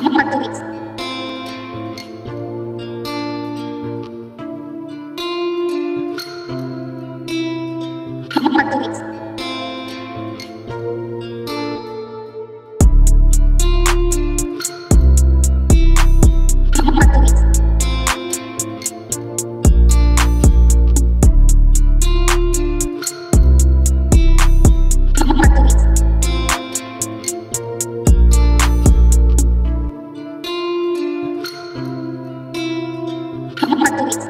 Portuguese. Thank you.